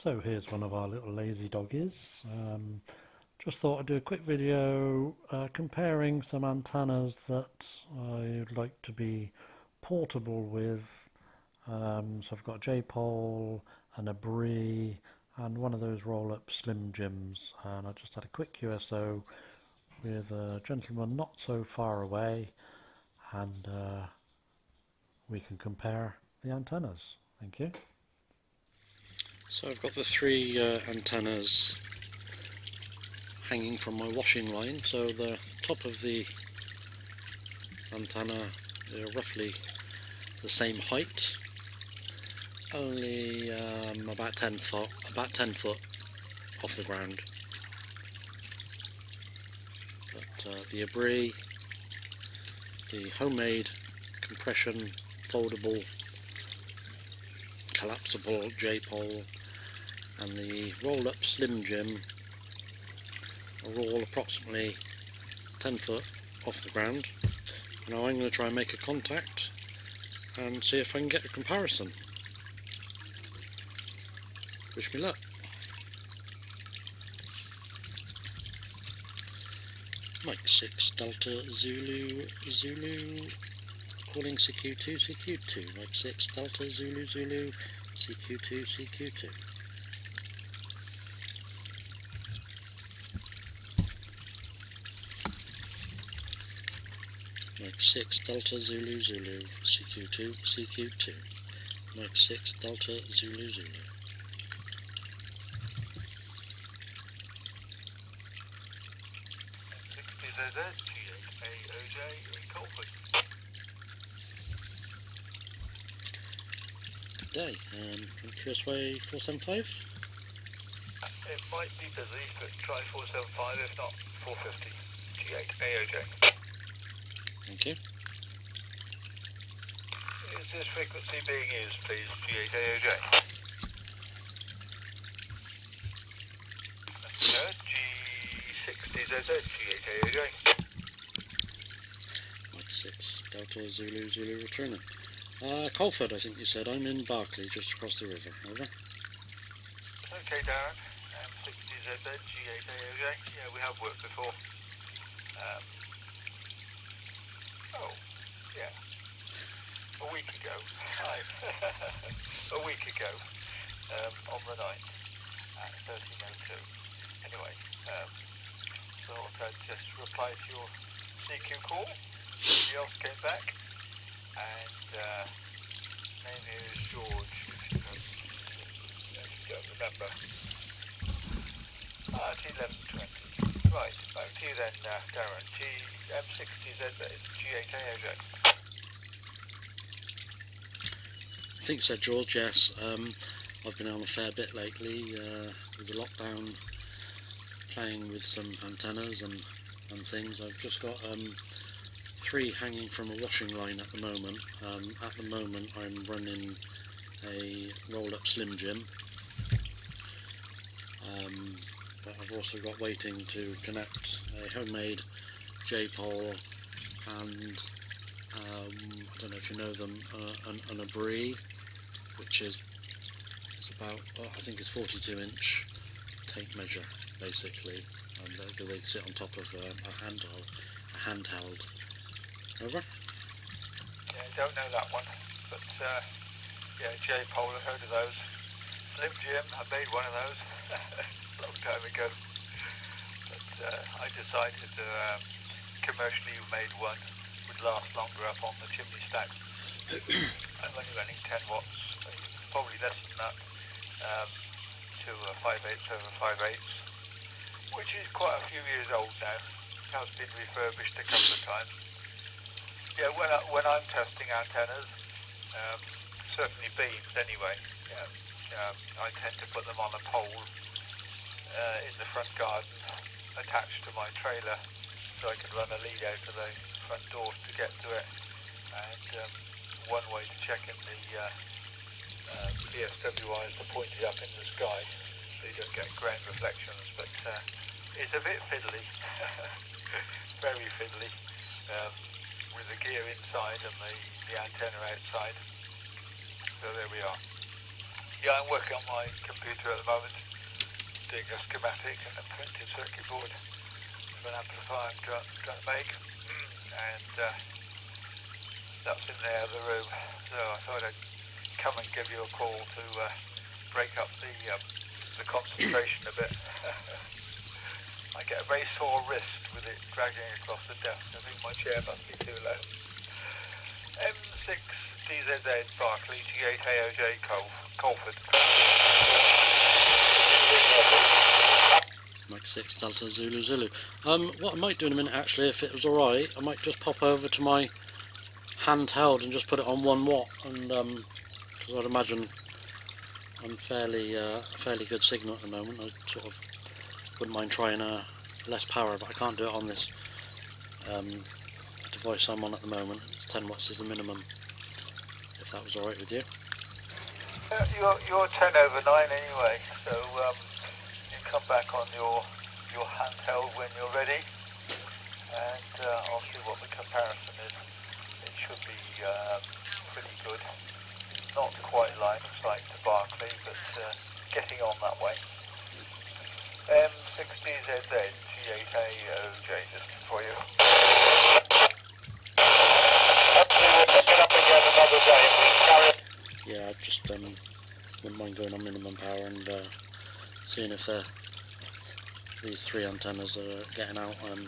So here's one of our little lazy doggies. Um, just thought I'd do a quick video uh, comparing some antennas that I'd like to be portable with. Um, so I've got a J-pole and a Bree and one of those roll-up Slim Jims and I just had a quick QSO with a gentleman not so far away and uh, we can compare the antennas. Thank you. So I've got the three uh, antennas hanging from my washing line. So the top of the antenna, they're roughly the same height, only um, about 10 foot, about 10 foot off the ground. But uh, the Abbree, the homemade compression foldable collapsible J-pole and the roll-up Slim Jim are all approximately 10 foot off the ground. Now I'm going to try and make a contact and see if I can get a comparison. Wish me luck. Mike 6 Delta Zulu Zulu calling CQ2 CQ2 Mike 6 Delta Zulu Zulu CQ2 CQ2 6 Delta Zulu Zulu CQ2 CQ2 Mike 6 Delta Zulu Zulu Day, um, QSY 475 It might be busy, but try 475, if not 450. G8 AOJ. Thank you. Is this frequency being used, please? G8 AOJ. Good. G60ZZ, G8 AOJ. Mike 6 Delta Zulu Zulu returning. Uh, Coleford, I think you said. I'm in Berkeley, just across the river. Over. Okay, Darren. Um, 60ZZ, G8 AOJ. Yeah, we have worked before. Um, oh, yeah. A week ago. Hi. Ago. Um, on the night at 1302. Anyway, um, so I'd just reply to your CQ call. Somebody else came back. And uh, name is George, if you don't, remember. Ah, it's 1120. Right, back to you then, uh, Darren. G M60Z, G8AOJ. I think so, George, yes. Um, I've been on a fair bit lately uh, with the lockdown, playing with some antennas and, and things. I've just got um, three hanging from a washing line at the moment. Um, at the moment I'm running a roll-up Slim Jim. Um, but I've also got waiting to connect a homemade J-pole and um, I don't know if you know them, uh, an, an Abbree, which is it's about oh, I think it's 42 inch tape measure basically, and uh, they sit on top of uh, a handheld, a handheld. Over. Yeah, don't know that one, but uh, yeah, J Pole, I've heard of those. Slim Jim, I made one of those a long time ago. But uh, I decided the um, commercially made one would last longer up on the chimney stack. Only running 10 watts, 8758, which is quite a few years old now. It has been refurbished a couple of times. Yeah, when, I, when I'm testing antennas, um, certainly beams anyway, yeah, um, I tend to put them on a pole uh, in the front garden attached to my trailer so I can run a lead out of the front door to get to it. And um, one way to check in the uh, uh, PSWI is to point it up in the sky you don't get ground reflections, but uh, it's a bit fiddly, very fiddly. Um, with the gear inside and the, the antenna outside. So there we are. Yeah, I'm working on my computer at the moment, doing a schematic and a printed circuit board of an amplifier I'm going to make. And uh, that's in the other room. So I thought I'd come and give you a call to uh, break up the um, the concentration a bit. I get a very sore wrist with it dragging across the desk. I think my chair must be too low. M6 DZZ Berkeley G8 AOJ Col- Coleford. Mike 6 Delta Zulu Zulu. Um, what I might do in a minute actually, if it was alright, I might just pop over to my handheld and just put it on 1 watt and um 'cause I'd imagine I'm fairly uh, fairly good signal at the moment. I sort of wouldn't mind trying uh, less power but I can't do it on this um, device I'm on at the moment. It's 10 watts is the minimum if that was alright with you. Uh, you're, you're 10 over 9 anyway, so um, you come back on your your handheld when you're ready, and uh, I'll see what the comparison is. It should be um, pretty good. Not quite line of sight Berkeley, but uh, getting on that way. M60ZZ G8AOJ just for you. We'll up again another day. Yeah, I've just um, wouldn't mind going on minimum power and uh, seeing if they're, these three antennas are getting out um,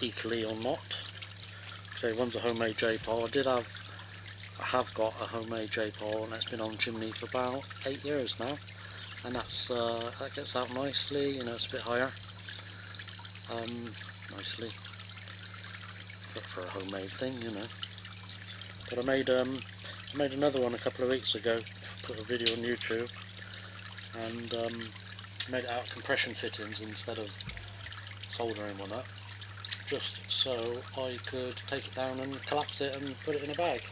equally or not. So one's a homemade J-pole. I did have, I have got a homemade J-pole and it's been on chimney for about eight years now, and that's uh, that gets out nicely. You know, it's a bit higher, um, nicely for, for a homemade thing, you know. But I made um, I made another one a couple of weeks ago, put a video on YouTube, and um, made out compression fittings instead of soldering one up, just so I could take it down and collapse it and put it in a bag.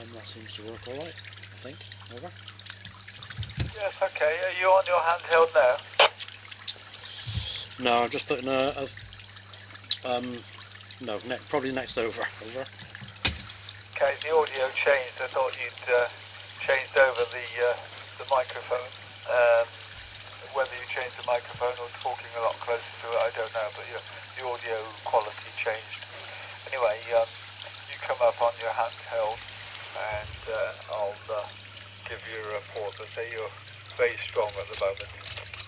And that seems to work alright, I think. Over. Yes, okay. Are you on your handheld now? No, I'm just putting a, a um, no, ne- probably next over. Over. Okay, the audio changed. I thought you'd uh, changed over the uh, the microphone. Um, whether you changed the microphone or talking a lot closer to it, I don't know. But know, the audio quality changed. Anyway, um, you come up on your handheld, and uh, I'll uh, give you a report. I say you're very strong at the moment.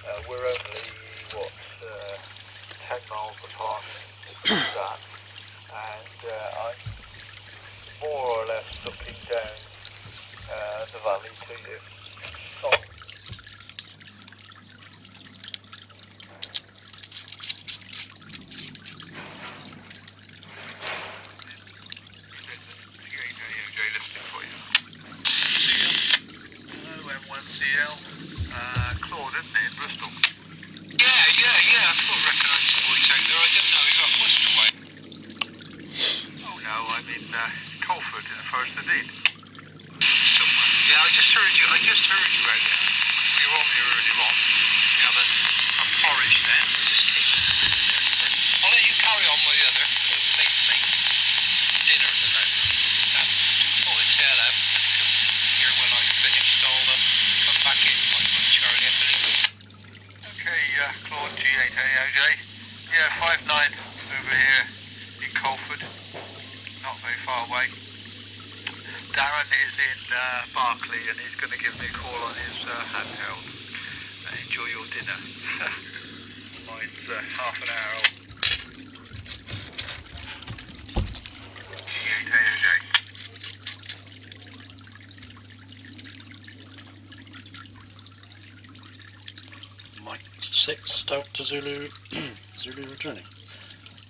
Uh, we're only what uh, ten miles apart. that, and uh, I'm more or less looking down uh, the valley to you. Oh, M1CL, uh, Claude, isn't it, in Bristol? Yeah, yeah, yeah. I thought I recognised the voice out there. I didn't know he got pushed away. Oh no, I'm in uh, Coleford, uh, Forest of Dean. Somewhere. Yeah, I just heard you. I just heard you out there. We were on there earlier on. We have a, a porridge then. Just take, I'll let you carry on with the other. Make, make dinner tonight. Um, come here when I finish. Uh, come back in. Okay, Claude G8AOJ. Yeah, 5'9 over here in Coleford. Not very far away. Darren is in uh, and he's going to give me a call on his uh, handheld. Enjoy your dinner. Mine's half an hour old. G8AOJ. Mike 6 Delta to Zulu Zulu returning.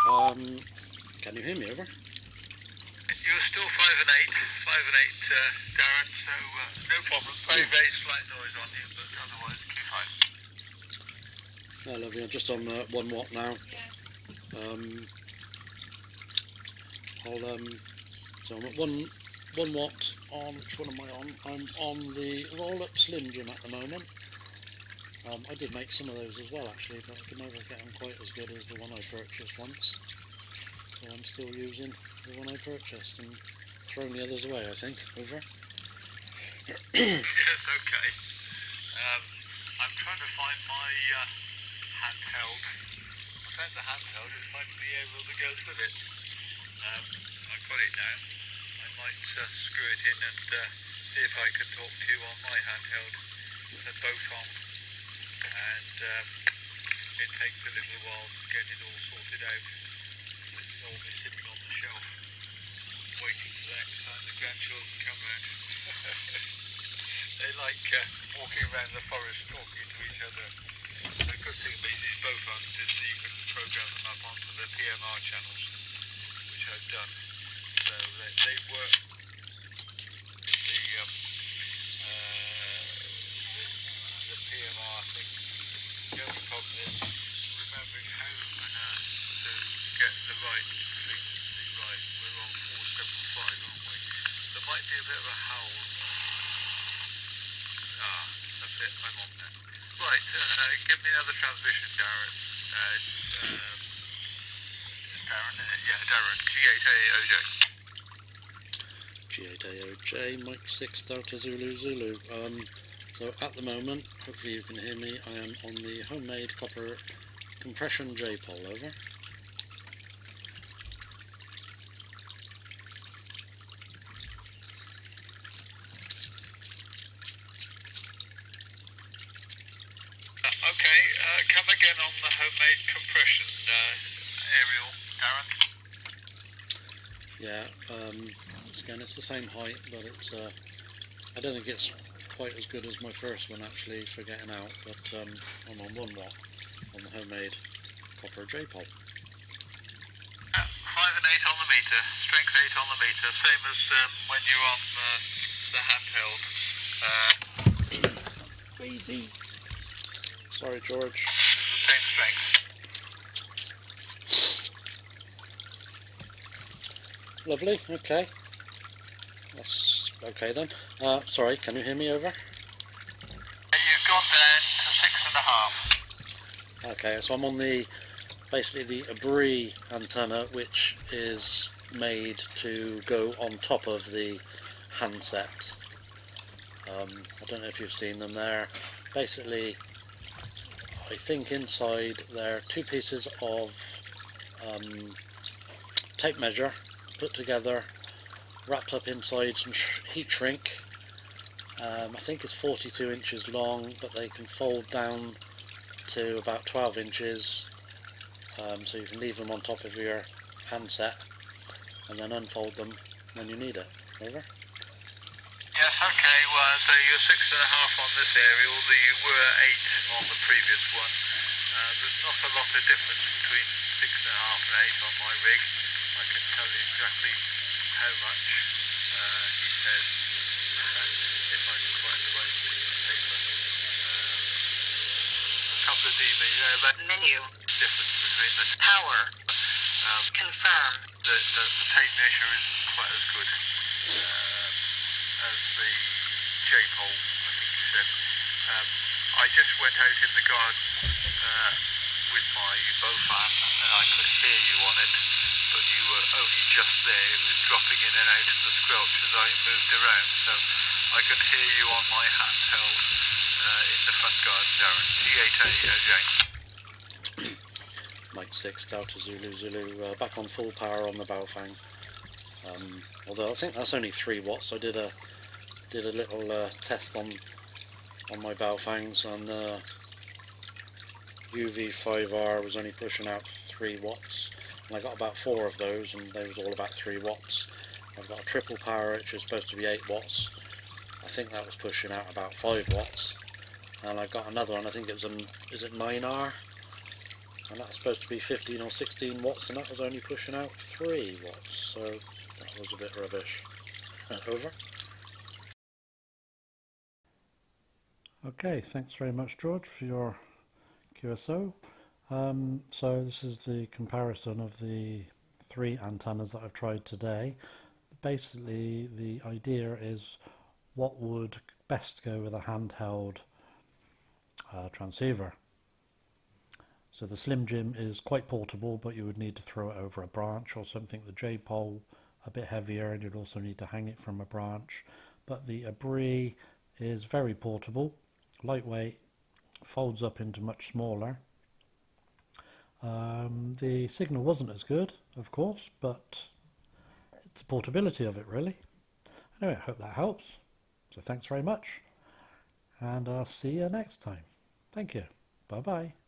Um, can you hear me over? You're still five and eight, five and eight, uh, Darren. So uh, no problem. Very, very slight noise on you, but otherwise keep fine. Yeah, lovely. I'm just on uh, one watt now. Um, I'll um, so I'm at one one watt on which one am I on? I'm on the roll up Slim Jim at the moment. Um, I did make some of those as well actually, but I could never get them quite as good as the one I purchased once. So I'm still using the one I purchased and throwing the others away. I think over. yes, okay. Um, I'm trying to find my uh, handheld. I found the handheld and might be able to go with it. Um, I've got it now. I might uh, screw it in and uh, see if I can talk to you on my handheld. The both on. And um, it takes a little while to get it all sorted out. It's normally sitting on the shelf, waiting for the time the grandchildren come round. they like uh, walking around the forest talking to each other. The good thing about these bow phones is that you can program them up onto the PMR channels, which I've done. So they, they work. The, um, uh, the, the PMR thing. The only problem is remembering how on earth to get the right frequency right. We're on 475, aren't we? There might be a bit of a howl. Ah, that's it. I'm on there. Right, uh, give me another transmission, Darren. Uh, um, Darren? Yeah, Darren. G8AOJ. G8AOJ, Mike 6 Delta Zulu Zulu. Um, so at the moment, hopefully you can hear me, I am on the homemade copper compression J-pole, over. Uh, okay, uh, come again on the homemade compression uh, aerial, Darren. Yeah, um, it's, again it's the same height, but it's, uh, I don't think it's quite as good as my first one actually for getting out, but um, I'm on 1 watt on the homemade copper J-pole. Uh, five and eight on the meter, strength eight on the meter, same as um, when you're on uh, the handheld. Uh, Crazy! Sorry George. the same strength. Lovely, okay. That's okay then. Uh, sorry, can you hear me over? You've gone down to six and a half. Okay, so I'm on the basically the Abbree antenna, which is made to go on top of the handset. Um, I don't know if you've seen them there. Basically, I think inside there are two pieces of um, tape measure put together, wrapped up inside some sh- heat shrink. Um, I think it's 42 inches long, but they can fold down to about 12 inches um, so you can leave them on top of your handset and then unfold them when you need it. Over? Yes, okay, well, so you're six and a half on this aerial, the, you were eight on the previous one. Uh, there's not a lot of difference between six and a half and eight on my rig. I can tell you exactly how much, uh, he says, if I can find the right piece of paper. Um, a couple of dB there, but Menu. difference between the. Power. Um, Confirm. the, the, the tape measure isn't quite as good um, as the J-pole, I think you said. Um, I just went out in the garden uh, with my Baofeng I could hear you on it, but you were only just there. It was dropping in and out of the squelch as I moved around, so I can hear you on my handheld uh, in the front garden, Darren. G8AOJ. Mike 6 Delta Zulu Zulu uh, back on full power on the Baofeng. Um, although I think that's only 3 watts. I did a did a little uh, test on on my Baofengs and uh, UV5R was only pushing out 3 watts and I got about 4 of those and they was all about 3 watts. I've got a triple power which is supposed to be 8 watts. I think that was pushing out about 5 watts. And I've got another one I think it was an is it 9R and that's supposed to be 15 or 16 watts and that was only pushing out 3 watts. So that was a bit rubbish. Over. Okay, thanks very much, George, for your QSO. Um, so this is the comparison of the three antennas that I've tried today. Basically, the idea is what would best go with a handheld uh, transceiver. So the Slim Jim is quite portable, but you would need to throw it over a branch or something. The J-pole a bit heavier, and you'd also need to hang it from a branch. but the Abbree is very portable, lightweight, folds up into much smaller. Um, the signal wasn't as good, of course, but it's the portability of it really. Anyway, I hope that helps. So thanks very much, and I'll see you next time. Thank you. Bye bye.